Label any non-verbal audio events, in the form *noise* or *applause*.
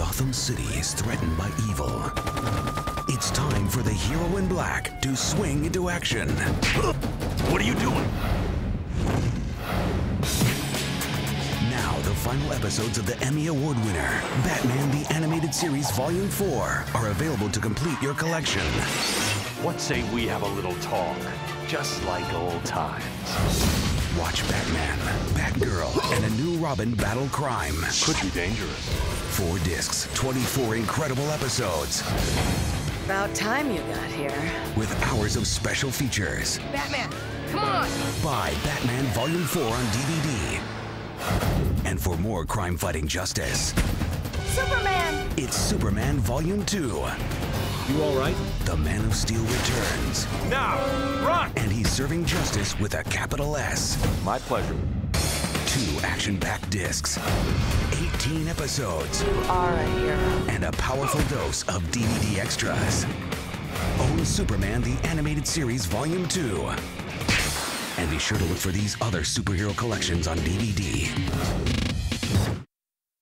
Gotham City is threatened by evil. It's time for the hero in black to swing into action. *gasps* What are you doing? Now, the final episodes of the Emmy Award winner, Batman the Animated Series Volume 4, are available to complete your collection. What say we have a little talk? Just like old times. Watch Batman, Batgirl, and a new Robin battle crime. Could be dangerous. Four discs, 24 incredible episodes, About time you got here. with hours of special features. Batman, come on! Buy Batman Volume 4 on DVD. And for more crime fighting justice, Superman! it's Superman Volume 2. You all right? The Man of Steel returns, Now, run! and he's serving justice with a capital S. My pleasure. Two action packed discs, 18 episodes, You are a hero. and a powerful dose of DVD extras. Own Superman the Animated Series Volume 2. And be sure to look for these other superhero collections on DVD.